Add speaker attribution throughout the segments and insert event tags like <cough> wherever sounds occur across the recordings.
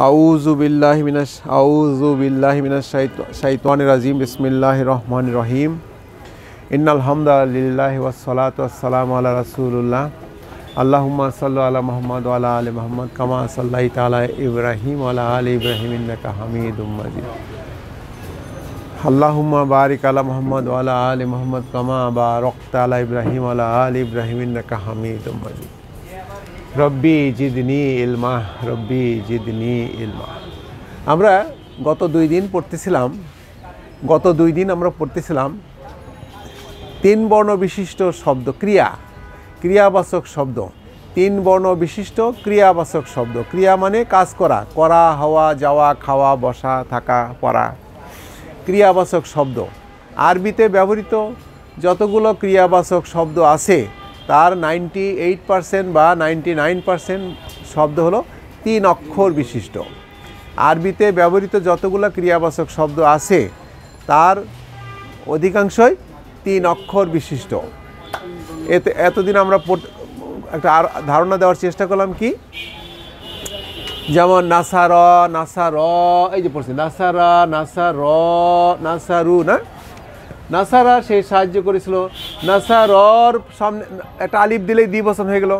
Speaker 1: আউযু বিল্লাহি মিনাশ আউযু বিল্লাহি মিনাশ শাইতানির রাজিম বিসমিল্লাহির রহমানির রহিম ইন্নাল হামদালিল্লাহি ওয়াস সালাতু ওয়াস সালামু আলা রাসূলুল্লাহ আল্লাহুম্মা সাল্লি আলা মুহাম্মদ ওয়া আলা আলি মুহাম্মদ কামা সাল্লাইতা আলা ইব্রাহিম ওয়া আলা আলি ইব্রাহিম ইন্নাকা হামিদুম মাজিদ আল্লাহুম্মা বারিক আলা মুহাম্মদ ওয়া আলা আলি মুহাম্মদ কামা বারাকতা আলা ইব্রাহিম ওয়া আলা আলি ইব্রাহিম ইন্নাকা হামিদুম মাজিদ রব্বি জিদনি ইলমা, রব্বি জিদনি ইলমা। আমরা গত দুই দিন পড়তেছিলাম, গত দুই দিন আমরা পড়তেছিলাম তিন বর্ণ বিশিষ্ট শব্দ, ক্রিয়া, ক্রিয়াবাচক শব্দ। তিন বর্ণ বিশিষ্ট ক্রিয়াবাচক শব্দ। ক্রিয়া মানে কাজ করা করা, হওয়া, যাওয়া, খাওয়া, বসা, থাকা, পড়া। ক্রিয়াবাচক শব্দ। আরবিতে ব্যবহৃত যতগুলো ক্রিয়াবাচক শব্দ আছে তার নাইনটি এইট পারসেন্ট বা নাইনটি নাইন পারসেন্ট শব্দ হলো তিন অক্ষর বিশিষ্ট। আরবিতে ব্যবহৃত যতগুলো ক্রিয়াবাচক শব্দ আছে, তার অধিকাংশই তিন অক্ষর বিশিষ্ট। এতে এতদিন আমরা একটা ধারণা দেওয়ার চেষ্টা করলাম কি? যেমন নাসার নাসার, এই যে পড়ছি, নাসারা, নাসার, নাসারু, না? নাসারা সে সাহায্য করেছিল। নাসারর সামনে একটা আলিফ দিলেই বচন হয়ে গেল।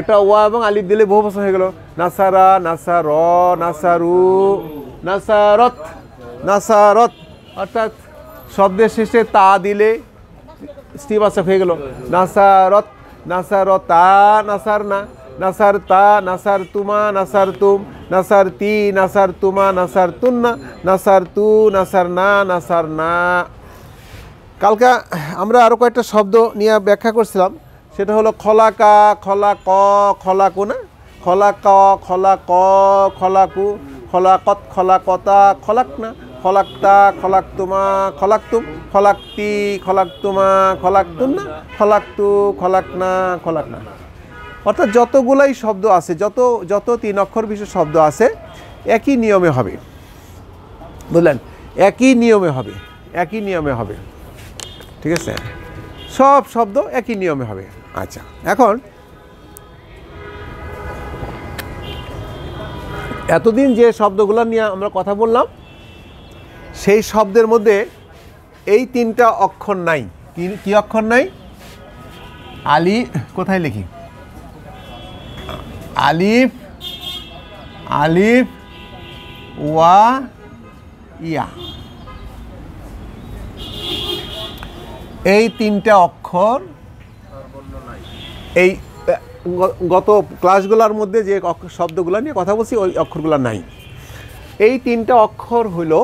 Speaker 1: একটা ওয়া এবং আলিফ দিলে বহু বচন হয়ে গেল। নাসারা, নাসার, নাসারু, নাসারত নাসারত। অর্থাৎ শব্দের শেষে তা দিলে স্ত্রীবাচক হয়ে গেল। নাসারত নাসার তা নাসার না নাসার তা নাসার তুমা নাসার তুম নাসার তি নাসার তুমা নাসার তুন্না নাসার তু নাসার না নাসার না কালকে আমরা আরও কয়েকটা শব্দ নিয়ে ব্যাখ্যা করছিলাম। সেটা হলো খলাকা খলা ক, খলা খলাকু না? খলা ক খলা ক খলাকু খলাকত খলাকতা খলাক না খলাক্তা খলাক্তুমা খলাক্তুম খলাক্তি খলাক্তুমা খলাক্তুন না? খলাক্তু খলাকনা খলাকনা অর্থাৎ যতগুলাই শব্দ আছে, যত যত তিন অক্ষর বিশেষ শব্দ আছে, একই নিয়মে হবে। বুঝলেন? একই নিয়মে হবে। একই নিয়মে হবে। ঠিক আছে? সব শব্দ একই নিয়মে হবে। আচ্ছা এখন এতদিন যে শব্দগুলো নিয়ে আমরা কথা বললাম, সেই শব্দের মধ্যে এই তিনটা অক্ষর নাই। কি অক্ষর নাই? আলি, কোথায় লিখি? আলিফ আলিফ, ওয়া, ইয়া। এই তিনটা অক্ষর এই গত ক্লাসগুলোর মধ্যে যে শব্দগুলো নিয়ে কথা বলছি, ওই অক্ষরগুলো নাই। এই তিনটা অক্ষর হইল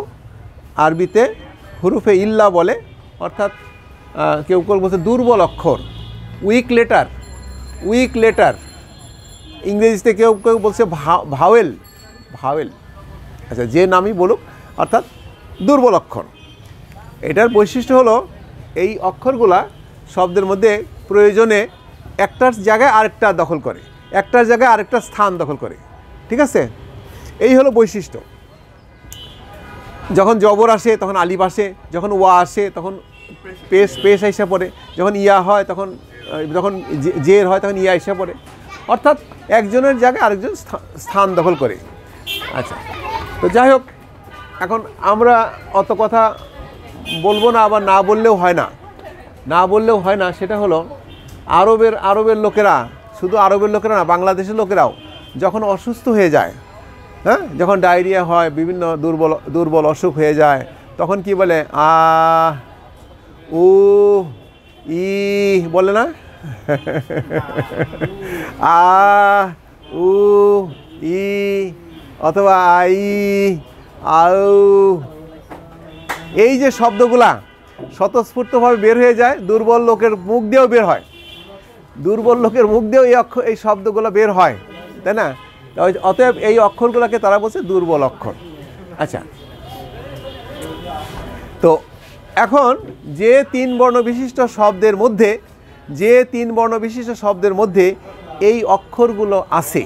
Speaker 1: আরবিতে হুরুফে ইল্লা বলে, অর্থাৎ কেউ কেউ বলছে দুর্বল অক্ষর, উইক লেটার উইক লেটার। ইংরেজিতে কেউ কেউ বলছে ভাওয়েল ভাওয়েল। আচ্ছা যে নামই বলুক, অর্থাৎ দুর্বল অক্ষর। এটার বৈশিষ্ট্য হলো এই অক্ষরগুলা শব্দের মধ্যে প্রয়োজনে একটার জায়গায় আরেকটা দখল করে, একটার জায়গায় আরেকটা স্থান দখল করে, ঠিক আছে? এই হলো বৈশিষ্ট্য। যখন জবর আসে, তখন আলিফ আসে, যখন ওয়া আসে, তখন পেশ পেশ এসে পড়ে, যখন ইয়া হয়, তখন যখন জের হয়, তখন ইয়া এসে পড়ে। অর্থাৎ একজনের জায়গায় আরেকজন স্থা- স্থান দখল করে। আচ্ছা তো যাই হোক, এখন আমরা অত কথা বলব না, আবার না বললেও হয় না। না বললেও হয় না, সেটা হলো আরবের আরবের লোকেরা, শুধু আরবের লোকেরা না, বাংলাদেশের লোকেরাও যখন অসুস্থ হয়ে যায় হ্যাঁ যখন ডায়রিয়া হয়, বিভিন্ন দুর্বল দুর্বল অসুখ হয়ে যায়, তখন কি বলে? আ উ ই বলে না? আ উ ই অথবা আই, আউ এই যে শব্দগুলা স্বতঃস্ফূর্তভাবে বের হয়ে যায়, দুর্বল লোকের মুখ দিয়েও বের হয়। দুর্বল লোকের মুখ দিয়েও এই অক্ষর এই শব্দগুলো বের হয়, তাই না? অতএব এই অক্ষরগুলোকে তারা বলছে দুর্বল অক্ষর। আচ্ছা। তো এখন যে তিন বর্ণ বিশিষ্ট শব্দের মধ্যে যে তিন বর্ণ বিশিষ্ট শব্দের মধ্যে এই অক্ষরগুলো আছে,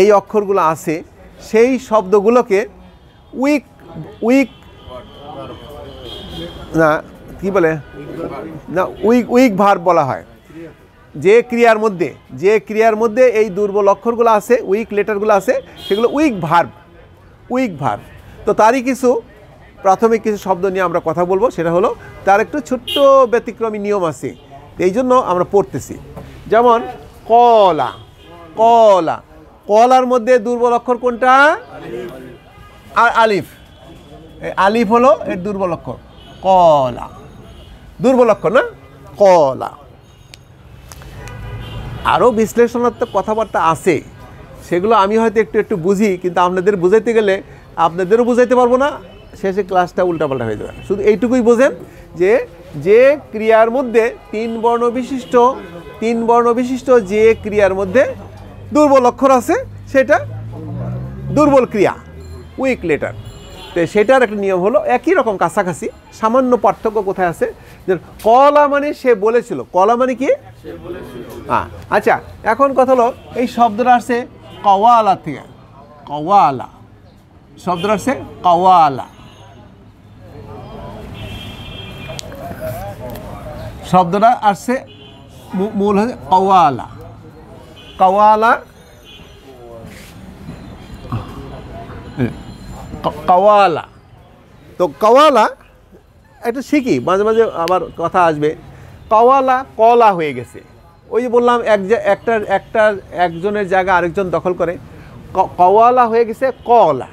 Speaker 1: এই অক্ষরগুলো আছে, সেই শব্দগুলোকে উইক উইক না, কি বলে? না উইক উইক ভার বলা হয়। যে ক্রিয়ার মধ্যে, যে ক্রিয়ার মধ্যে এই দুর্বল অক্ষরগুলো আছে উইক লেটারগুলো আছে, সেগুলো উইক ভার্ব উইক ভার্ব তো তারই কিছু প্রাথমিক কিছু শব্দ নিয়ে আমরা কথা বলব, সেটা হলো তার একটু ছোট্ট ব্যতিক্রমী নিয়ম আছে, এই জন্য আমরা পড়তেছি। যেমন, কলা কলা। কলার মধ্যে দুর্বল অক্ষর কোনটা? আর আলিফ। আলিফ হলো এর দুর্বল অক্ষর। কলা। দুর্বল অক্ষর না? কলা। আরও বিশ্লেষণাত্মক কথাবার্তা আছে। সেগুলো আমি হয়তো একটু একটু বুঝি, কিন্তু আপনাদের বুঝাইতে গেলে আপনাদেরও বুঝাইতে পারব না। শেষে ক্লাসটা উল্টাপাল্টা হয়ে যাবে। শুধু এইটুকুই বোঝেন যে যে ক্রিয়ার মধ্যে তিন বর্ণ বিশিষ্ট, তিন বর্ণ বিশিষ্ট যে ক্রিয়ার মধ্যে দুর্বল অক্ষর আছে, সেটা দুর্বল ক্রিয়া, উইক লেটার। তো সেটার একটা নিয়ম হলো একই রকম কাছাকাছি সামান্য পার্থক্য কোথায় আছে? যে কলা মানে সে বলেছিল। কলা মানে কি? হ্যাঁ আচ্ছা এখন কথা হলো এই শব্দটা আসছে কওয়ালা থেকে। কওয়ালা। শব্দটা আসছে কওয়ালা। শব্দটা আসছে মূল হচ্ছে কওয়ালা। কওয়ালা কওয়ালা। তো কওয়ালা একটা শিখি মাঝে মাঝে আবার কথা আসবে। কওয়ালা কলা হয়ে গেছে। ওই যে বললাম, এক একটার একটার, একজনের জায়গা আরেকজন দখল করে। কওয়ালা হয়ে গেছে কলা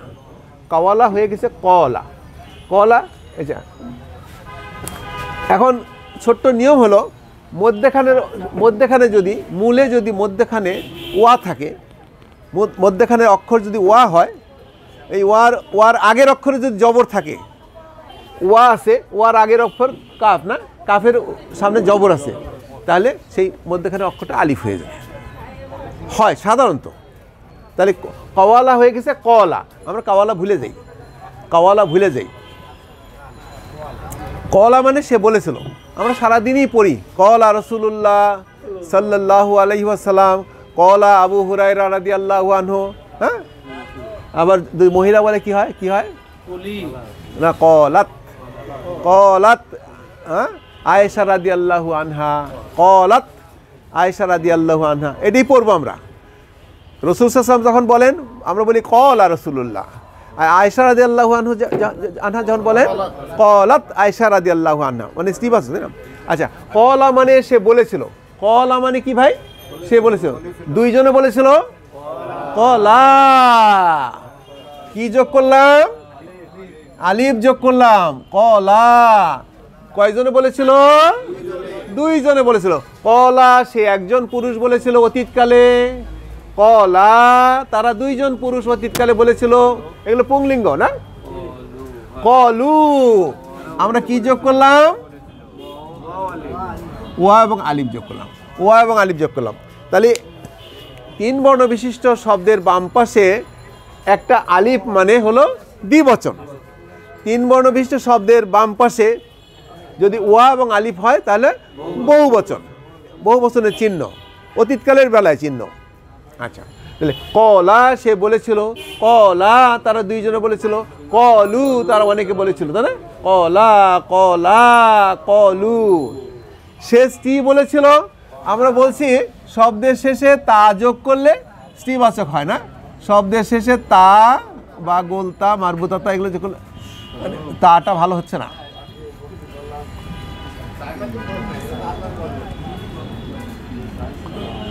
Speaker 1: কওয়ালা হয়ে গেছে কলা কলা যে। এখন ছোট্ট নিয়ম হলো, মধ্যেখানের, মধ্যেখানে যদি, মূলে যদি মধ্যেখানে ওয়া থাকে মধ্য- মধ্যেখানের অক্ষর যদি ওয়া হয় এই ওয়ার ওয়ার আগের অক্ষরে যদি জবর থাকে, ওয়া আছে, ওয়ার আগের অক্ষর কাফ না? কাফের সামনে জবর আছে। তাহলে সেই মধ্যেখানে অক্ষরটা আলিফ হয়ে যায়। হয়, সাধারণত। তাহলে কওয়ালা হয়ে গেছে কলা আমরা কাওয়ালা ভুলে যাই। কাওয়ালা ভুলে যাই। কলা মানে সে বলেছিল। আমরা সারাদিনই পড়ি। কলা রসুল্লাহ সাল্লাহু আলহি আসাল্লাম কলা আবু হুরাই রাদি আল্লাহ আনহু হ্যাঁ? আবার দুই মহিলা বলে কি হয়? কি হয়? না কলাত। কলাত হ্যাঁ? আয়েশা রাদি আল্লাহু আনহা। কলাত আয়েশা রাদি আল্লাহু আনহা। এটাই পড়ব আমরা। রসুল সাল্লাম যখন বলেন আমরা বলি কলা রসুল্লাহ আর আয়সা রাদি আল্লাহ আনহু আনহা যখন বলেন কলাত আয়সা রাদি আল্লাহ আনহা। মানে স্টিভ আছে না? আচ্ছা কলা মানে সে বলেছিল। কলা মানে কি ভাই? সে বলেছিল। দুইজনে বলেছিল কলা। কি যোগ করলাম? আলিফ যোগ করলাম। কলা। কয়জনে বলেছিল? দুইজনে বলেছিল। কলা, সে একজন পুরুষ বলেছিল অতীতকালে। কলা, তারা দুইজন পুরুষ অতীতকালে বলেছিল। এগুলো পুংলিঙ্গ, না? কলু। আমরা কি যোগ করলাম? ওয়া এবং আলিফ যোগ করলাম। ওয়া এবং আলিফ যোগ করলাম। তিন বর্ণ বিশিষ্ট শব্দের বাম পাশে একটা আলিফ মানে হলো দ্বিবচন। তিন বর্ণ বিশিষ্ট শব্দের বাম পাশে যদি ওয়া এবং আলিফ হয়, তাহলে বহু বচন বহু বচনের চিহ্ন। অতীতকালের বেলায় চিহ্ন। আচ্ছা তাহলে কলা সে বলেছিল, কলা তারা দুইজনে বলেছিল, কলু তারা অনেকে বলেছিল, তাই না? কলা কলা, কলু। সে স্ত্রী বলেছিল? আমরা বলছি, শব্দের শেষে তা যোগ করলে স্ত্রীবাচক হয় না। শব্দের শেষে তা বা গোলতা মারবুতাতা এগুলো যখন মানে তাটা ভালো হচ্ছে না।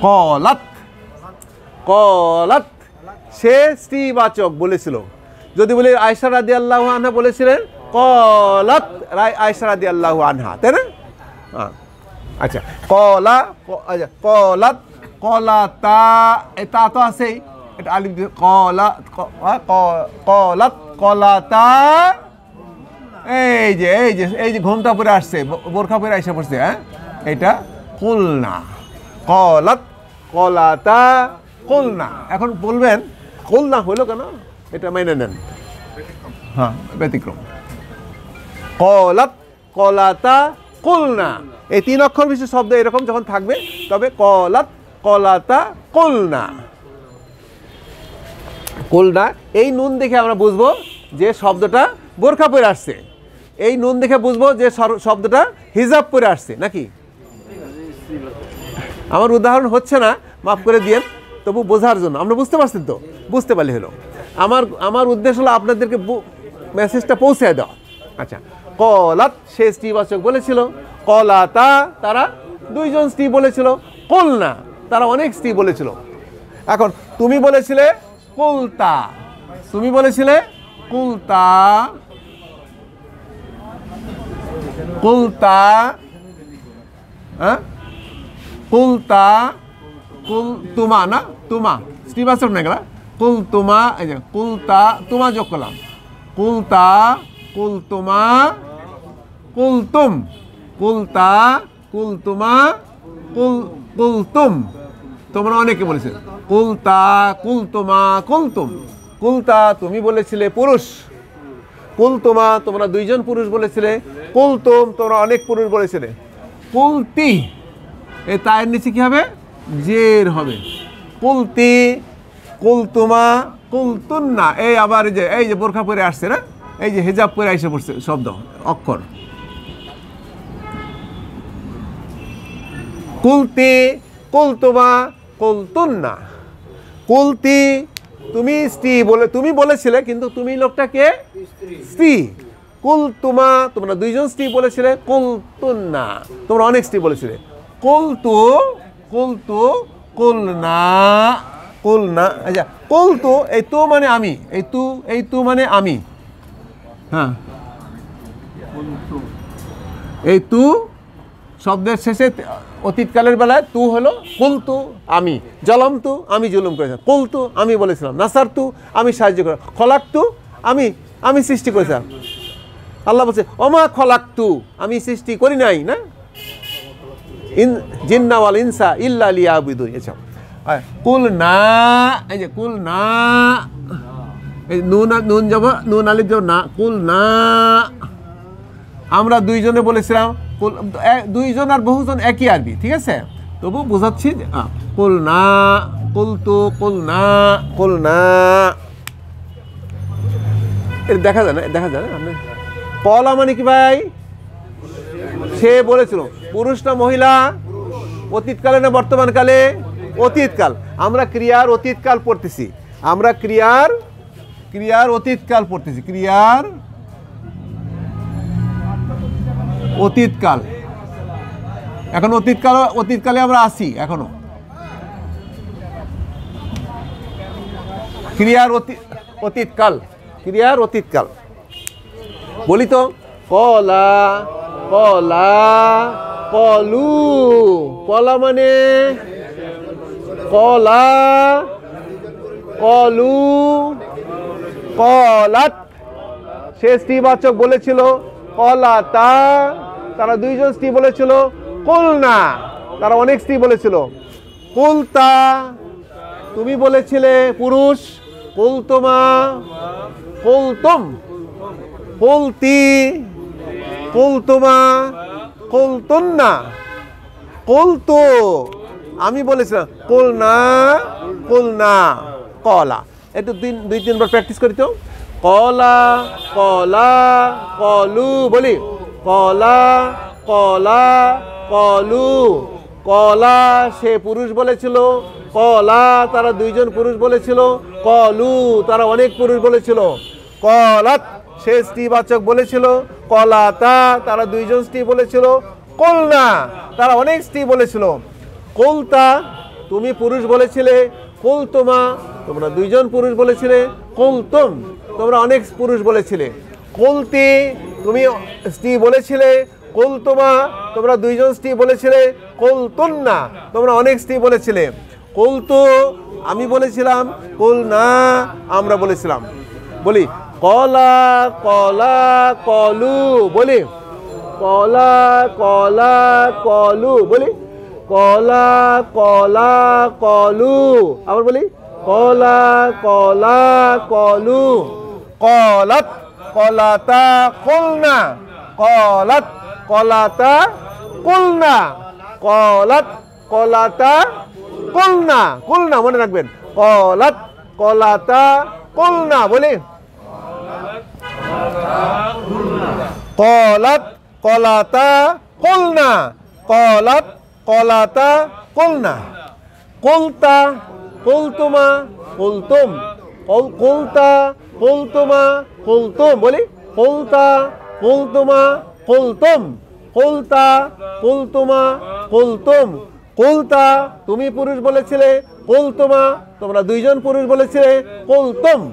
Speaker 1: কলাত কলাত, সে স্ত্রীবাচক বলেছিল। যদি বলি আয়সা রাদি আল্লাহ আনহা বলেছিলেন, কলাত, রায় আয়সা রাদি আল্লাহ আনহা, তাই না? হ্যাঁ। আচ্ছা কলা আচ্ছা কলাত কলাতা এ তা তো আছেই। এটা আলিফ কলা কলাত কলাতা এই যে এই যে এই যে ঘুমটা পরে আসছে বোরখা পরে এসে পড়ছে হ্যাঁ? এটা খুলনা। কলাত কলাতা খুলনা। এখন বলবেন, খুলনা হলো কেন? এটা মেনে নেন। হ্যাঁ ব্যতিক্রম। কলাত কলাতা কুলনা। এই তিন অক্ষর বিশিষ্ট শব্দ এরকম যখন থাকবে, তবে কলাত, কলাতা, কুলনা। কুলনা, এই নুন দেখে আমরা বুঝব যে শব্দটা বোরখা পরে আসছে। এই নুন দেখে বুঝব যে শব্দটা হিজাব পরে আসছে, নাকি? আমার উদাহরণ হচ্ছে না, মাফ করে দিয়েন, তবু বোঝার জন্য। আমরা বুঝতে পারছেন তো? বুঝতে পারলে হলো। আমার আমার উদ্দেশ্য হলো আপনাদেরকে মেসেজটা পৌঁছে দেওয়া। আচ্ছা কলাত, সে স্ত্রীবাচক বলেছিল। কলাতা, তারা দুইজন স্ত্রী বলেছিল। কলনা, তারা অনেক স্ত্রী বলেছিল। এখন তুমি বলেছিলে কুলতা। তুমি বলেছিলে কুলতা। কুলতা। হ্যাঁ? কুলতা। কুল তুমা, না? তুমা। স্ত্রীবাচক না গেলা কুল তুমা কুলতা, তুমা যোগ করলাম। কুলতা কুল তুমা কুলতুম। কুলতা, কুলতুমা, কুল, কুলতুম। তোমরা অনেকে বলেছে, কুলতা, কুলতুমা, কুলতুম। কুলতা তুমি বলেছিলে পুরুষ। কুলতুমা তোমরা দুইজন পুরুষ বলেছিলে। কুলতুম তোমরা অনেক পুরুষ বলেছিলে। কুলতি, এ তায়ের নিচে কী হবে? জের হবে। কুলতি, কুলতুমা, কুলতুন্না। এই আবার যে, এই যে বোরখা পরে আসছে না? এই যে হেজাব পরে এসে পড়ছে শব্দ, অক্ষর। কুলতি কুলতুমা কুলতুন্না। কুলতি তুমি স্ত্রী বলে তুমি বলেছিলে কিন্তু তুমি লোকটাকে স্ত্রী। কুলতুমা তোমরা দুইজন স্ত্রী বলেছিলে কুলতুন্না। তোমরা অনেক স্ত্রী বলেছিলে। কুলতু কুলতু কুলনা কুলনা আচ্ছা কুলতু এই তু মানে আমি এই তু এই তু মানে আমি। হ্যাঁ। এই তু শব্দের শেষে অতীতকালের বেলায় তু হলো কুলতু, আমি। জলম তু আমি জুলুম করেছিলাম। কুলতু, আমি বলেছিলাম। নাসার তু আমি সাহায্য করে। খলাক তু আমি আমি সৃষ্টি করেছিলাম। আল্লাহ বলছে অমা খলাক তু আমি সৃষ্টি করি নাই, না? ইন জিন্নাওয়াল ইনসা ইল্লা লিয়া আবিদু এসব কুল না, এই যে কুল না, এই নুন নুন যাব নুন আলিফ যাব না, কুল না। আমরা দুইজনে বলেছিলাম দুইজন আর বহুজন একই আরবি, ঠিক আছে? তবু বোঝাচ্ছি কুল না কুল তু কুল না কুল না। দেখা যায় না দেখা যায় না কলা মানে কি ভাই? সে বলেছিল, পুরুষ না মহিলা? অতীতকালে না বর্তমানকালে? অতীতকাল। আমরা ক্রিয়ার অতীতকাল পড়তেছি। আমরা ক্রিয়ার ক্রিয়ার অতীতকাল পড়তেছি। ক্রিয়ার অতীতকাল। এখন অতীতকাল, অতীতকালে আমরা আসি এখনও। ক্রিয়ার অতি, অতীতকাল, ক্রিয়ার অতীতকাল। বলি তো, কলা কলা, কলু, কলা মানে? কলা, কলু, কলাত। সে স্ত্রীবাচক বলেছিল, কলাতা তারা দুইজন স্ত্রী বলেছিল কুলনা তারা অনেক স্ত্রী বলেছিল, কুলতা, তুমি বলেছিলে পুরুষ, কুলতমা, কুলতম, কুলতি, কুলতুমা, কুলতুন্না, কুলতু। আমি বলেছিলাম কুলনা কুলনা কলা একটু দিন দুই, তিনবার প্র্যাকটিস করি তো। কলা কলা, কলু, বলি। কলা কলা, কলু। কলা, সে পুরুষ বলেছিল। কলা, তারা দুইজন পুরুষ বলেছিল। কলু, তারা অনেক পুরুষ বলেছিল। কলাত, সে স্ত্রীবাচক বলেছিল। কলাতা, তারা দুইজন স্ত্রী বলেছিল। কলনা, তারা অনেক স্ত্রী বলেছিল। কলতা, তুমি পুরুষ বলেছিলে। কলতমা, তোমরা দুইজন পুরুষ বলেছিলে। কলতম, তোমরা অনেক পুরুষ বলেছিলে। কলতি তুমি স্ত্রী বলেছিলে কলতমা তোমরা দুইজন স্ত্রী বলেছিলে, কলতুন্না তোমরা অনেক স্ত্রী বলেছিলে। কলতু আমি বলেছিলাম কল না আমরা বলেছিলাম। বলি, কলা কলা, কলু বলি, কলা কলা, কলু বলি, কলা কলা, কলু আবার বলি, কলা কলা, কলু কলাত কলাতা কলনা, কলাত কলাতা কলনা, কলাত কলাতা কলনা কলনা মনে রাখবেন, কলাত কলাতা কলনা বলি। কলাত কলাতা কলনা, কলাত কলাতা কলনা। কলতা, কলতুমা, কলতুম। কল- কলতা, কলতুমা, কলতুম, বলি? কলতা, কলতুমা, কলতুম। কলতা, কলতুমা, কলতুম। কলতা, তুমি পুরুষ বলেছিলে। কলতুমা, তোমরা দুইজন পুরুষ বলেছিলে। কলতুম।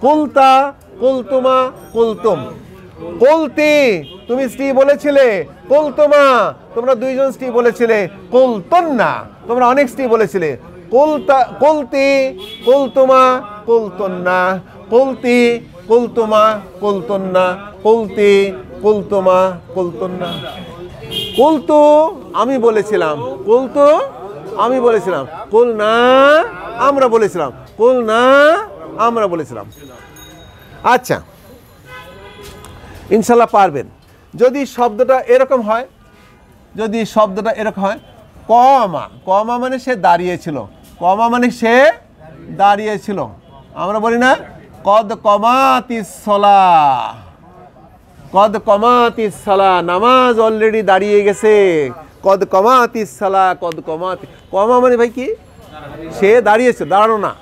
Speaker 1: কুলতা, কুলতুমা, কুলতুম। কুলতি, তুমি স্ত্রী বলেছিলে। কুলতুমা, তোমরা দুইজন স্ত্রী বলেছিলে। কুলতুন্না, তোমরা অনেক স্ত্রী বলেছিলে। কুলতা, কুলতি, কুলতুমা, কুলতুন্না, কুলতি, কুলতুমা, কুলতুন্না, কুলতি, কুলতুমা, কুলতুন্না। কুলতু আমি বলেছিলাম, কুলতু আমি বলেছিলাম কুল না আমরা বলেছিলাম কুল না আমরা বলেছিলাম। আচ্ছা ইনশাল্লাহ পারবেন। যদি শব্দটা এরকম হয়, যদি শব্দটা এরকম হয়, কমা কমা মানে সে দাঁড়িয়েছিল। কমা মানে সে দাঁড়িয়েছিল। আমরা বলি না, কদ কমাতি সলা কদ কমাতি সালা, নামাজ অলরেডি দাঁড়িয়ে গেছে। কদ কমাতি সালা, কদ কমাতি, কমা মানে ভাই কি? সে দাঁড়িয়েছে, দাঁড়ানো না।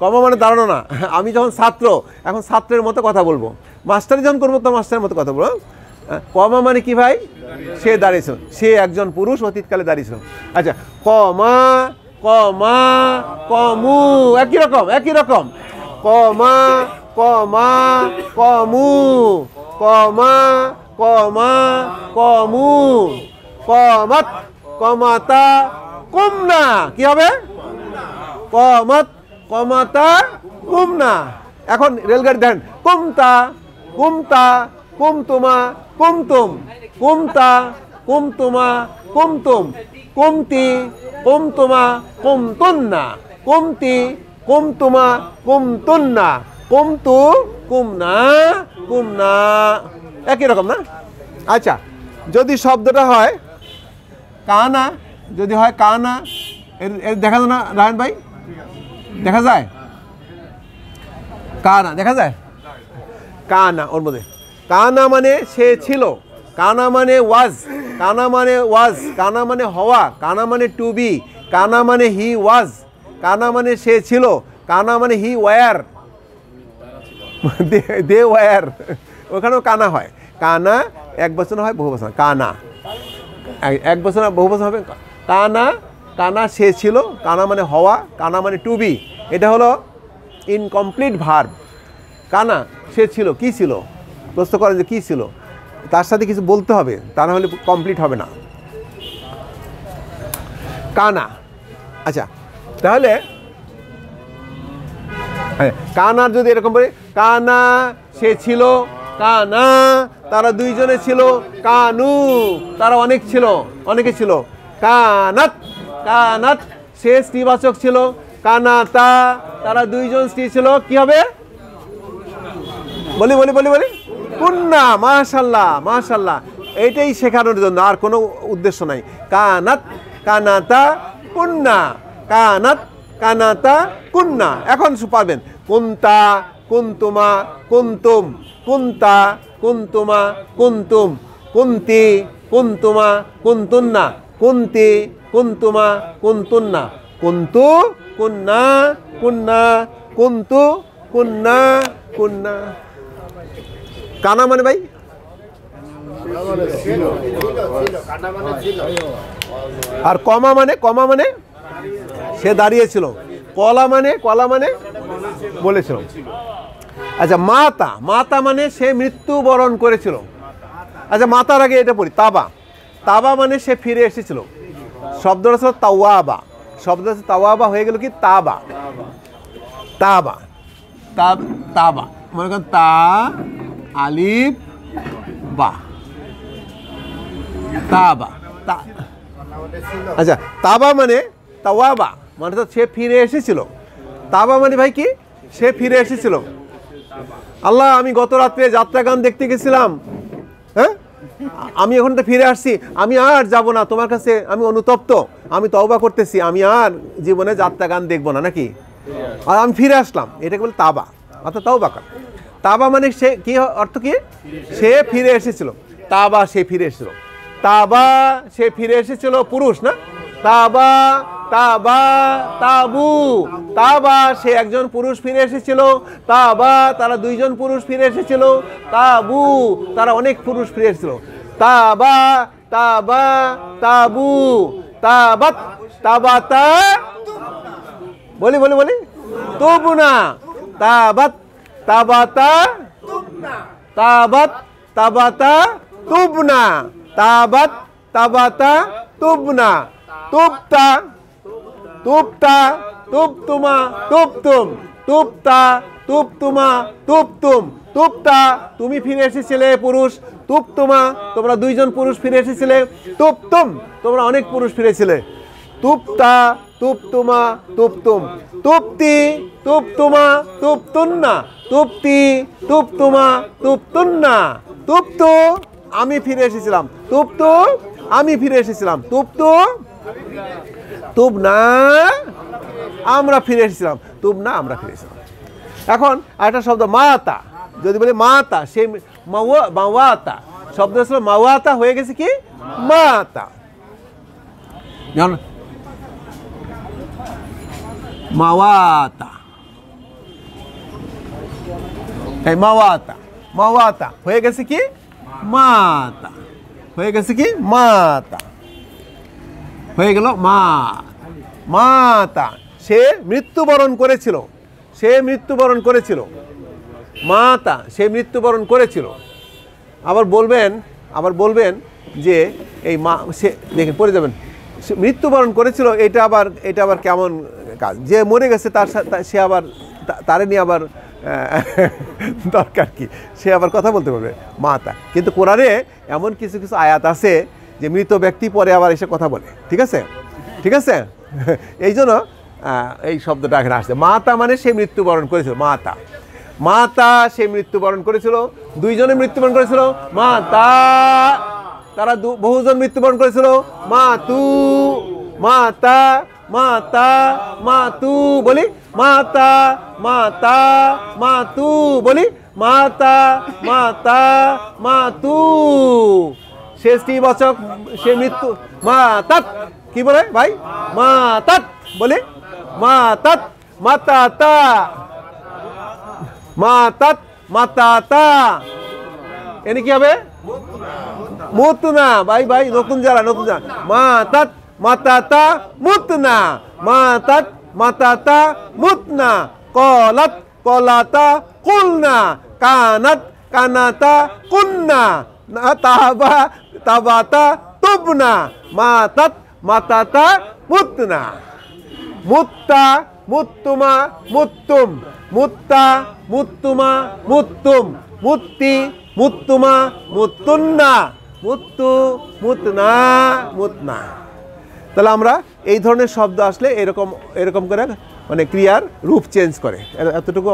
Speaker 1: কমা মানে দাঁড়ানো না। আমি যখন ছাত্র, এখন ছাত্রের মতো কথা বলব। মাস্টারি যখন করব তো মাস্টারের মতো কথা বলব। কমা মানে কি ভাই? সে দাঁড়িয়েছিল। সে একজন পুরুষ অতীতকালে দাঁড়িয়েছিল। আচ্ছা কমা কমা, কমু, একই রকম একই রকম। কমা কমা, কমু, কমা কমা, কমু। কমাত, কমাতা, কুমনা। কি হবে? কমত, কমাতা, কুমনা। এখন রেলগাড়ি দেন। কুমতা কুমতা, কুমতুমা, কুমতুম। কুমতা কুমতুমা কুমতুম, কুমতি, কুমতুমা, কুমতুন্না, কুমতি, কুমতুমা, কুমতুন্না, কুমতু, কুমনা কুমনা। একই রকম না? আচ্ছা যদি শব্দটা হয় কানা, যদি হয় কানা, এর এর দেখা যায় না, রায়ন ভাই? দেখা যায়? কানা, দেখা যায়? কানা, ওর মধ্যে। কানা মানে সে ছিল। কানা মানে ওয়াজ কানা মানে ওয়াজ কানা মানে হওয়া, কানা মানে টু বি কানা মানে হি ওয়াজ কানা মানে সে ছিল, কানা মানে হি ওয়ার দে ওয়ার ওখানেও কানা হয়। কানা এক বছর হয়, বহু বছর কানা। এক- বছর বহু বছর হবে। কানা কানা সে ছিল, কানা মানে হওয়া, কানা মানে টু বি এটা হলো ইনকমপ্লিট ভার্ব কানা, সে ছিল, কি ছিল? প্রশ্ন করেন যে কী ছিল? তার সাথে কিছু বলতে হবে, তা না হলে কমপ্লিট হবে না। কানা আচ্ছা তাহলে হ্যাঁ কানার যদি এরকম বলি, কানা, সে ছিল, কানা, তারা দুইজনে ছিল, কানু, তারা অনেক ছিল, অনেকে ছিল। কানাত কানাত, সে স্ত্রীবাচক ছিল, কানাতা, তারা দুইজন স্ত্রী ছিল, কি হবে? বলি বলি বলি বলি। কুন্না মাশাল্লাহ মাশাল্লাহ এইটাই শেখানোর জন্য, আর কোনো উদ্দেশ্য নাই। কানাত, কানাতা কুন্না কানাত, কানাতা কুন্না এখন পারবেন। কুন্তা, কুন্তুমা, কুন্তুম। কুন্তা, কুন্তুমা, কুন্তুম। কুন্তি, কুন্তুমা, কুন্তুন্না। কুন্তি, কুন্তুমা, কুন্তুন্না। কুন্তু, কুন্না কুন্না। কুন্তু, কুন্না কুন্না। কানা মানে ভাই? আর কমা মানে কমা মানে? সে দাঁড়িয়েছিল। কলা মানে কলা মানে? বলেছিল। আচ্ছা মাতা মাতা মানে সে মৃত্যুবরণ করেছিল। আচ্ছা মাতার আগে এটা পড়ি, তাবা। তাবা মানে সে ফিরে এসেছিল। শব্দটা ছিল তাওয়াবা। শব্দ আছে তাওয়াবা, হয়ে গেল কি? তাবা। তাবা তাবা। মনে করেন তা আলিফ বা তাবা আচ্ছা তাবা মানে তাওয়াবা মানে তো সে ফিরে এসেছিল। তাবা মানে ভাই কি? সে ফিরে এসেছিল। আল্লাহ, আমি গত রাত্রে যাত্রা গান দেখতে গেছিলাম। হ্যাঁ? আমি এখন তো ফিরে আসছি। আমি আর যাব না। তোমার কাছে আমি অনুতপ্ত। আমি তওবা করতেছি। আমি আর জীবনে যাত্রা গান দেখব না, নাকি? আর আমি ফিরে আসলাম। এটাকে বলে তাবা। অর্থাৎ তওবা কর। তাবা মানে সে কি অর্থ কি? সে ফিরে এসেছিল। তাবা সে ফিরে এসেছিল। তাবা সে ফিরে এসেছিল পুরুষ না? তাবা তাবা, তাবু। তাবা সে একজন পুরুষ ফিরে এসেছিল। তাবা, তারা দুইজন পুরুষ ফিরে এসেছিল। তাবু, তারা অনেক পুরুষ ফিরে এসেছিল। তাবা তাবা, তাবু। তাবাত, তাবাতা। বলি বলি বলি। তবু না তাবাত তাবাতা তাবাত তাবাতা তুবনা। তাবাত তাবাতা তুবনা। তুবতা। তুবতা। তুবতুমা। তুবতুম। তুবতা। তুবতুমা। তুবতুম। তুবতা। তুমি ফিরে এসেছিলে পুরুষ। তুবতুমা। তোমরা দুইজন পুরুষ ফিরে এসেছিলে। তুবতুম। তোমরা অনেক পুরুষ ফিরেছিলে। তুপ্তা তুপ্তুমা তুপ্তুম। তুপ্তি তুপ্তুমা তুপ্তুন্না। তুপ্তি তুপ্তুমা তুপ্তুন্না। তুপ্তু, আমি ফিরে এসেছিলাম। তুপ্তু, আমি ফিরে এসেছিলাম। তুপ্তু তুব না আমরা ফিরে এসেছিলাম। তুব না আমরা ফিরে এসেছিলাম। এখন একটা শব্দ মাতা যদি বলি মাতা সেই মাওয়া- মাওয়াতা। শব্দ মাওয়াতা হয়ে গেছে কি? মাতা যেমন মাওয়াতা। এই মাওয়াতা মাওয়াতা, হয়ে গেছে কি? মাতা। হয়ে গেছে কি? মাতা। হয়ে গেল মা। মাতা। সে মৃত্যুবরণ করেছিল। সে মৃত্যুবরণ করেছিল। মাতা। সে মৃত্যুবরণ করেছিল। আবার বলবেন আবার বলবেন যে এই মা, সে, দেখেন, পড়ে যাবেন। সে মৃত্যুবরণ করেছিল, এটা আবার এটা আবার কেমন কাজ। যে মরে গেছে, তার সে আবার তারে নিয়ে আবার <laughs> দরকার কি? সে আবার কথা বলতে পারবে মাতা কিন্তু কোরআনে এমন কিছু কিছু আয়াত আছে যে মৃত ব্যক্তি পরে আবার এসে কথা বলে। ঠিক আছে? ঠিক আছে? <laughs> এই জন্য এই শব্দটা এখানে আসছে। মাতা মানে সে মৃত্যুবরণ করেছিল মাতা মাতা সে মৃত্যুবরণ করেছিল, দুইজনে মৃত্যুবরণ করেছিল মাতা তারা বহুজন মৃত্যুবরণ করেছিল, মা তু মাতা মাতা, মাতু বলি, মাতা মাতা, মাতু বলি, মাতা মাতা, মাতু। সে স্ত্রীবাচক সে মৃত্যু। মা তাত কি বলে ভাই? মা তাত বলি। মা তাত মাতা তা মাতাত। মাতাতা। এনে কি হবে? মুতনা ভাই ভাই, নতুন যারা নতুন যারা। মাতাত। মাতাতা মুতনা, মাতাত মাতাতা মুতনা, কলাত কলাতা কুলনা, কানাত কানাতা কুন্না তাবা, তাবাতা তুবনা, মাতাত মাতাতা মুতনা। মুত্তা মুত্তুমা মুত্তুম, মুত্তা মুত্তুমা মুত্তুম, মুত্তি মুত্তুমা মুত্তুন্না, মুত্তু মুতনা মুতনা। তাহলে আমরা এই ধরনের শব্দ আসলে এরকম এরকম করে মানে ক্রিয়ার রূপ চেঞ্জ করে। এতটুকু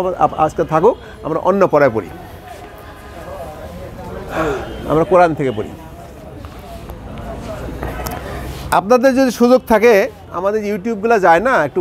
Speaker 1: আজকে থাকুক, আমরা অন্য পড়ায় পড়ি। আমরা কোরআন থেকে পড়ি। আপনাদের যদি সুযোগ থাকে, আমাদের ইউটিউবগুলো যায় না, একটু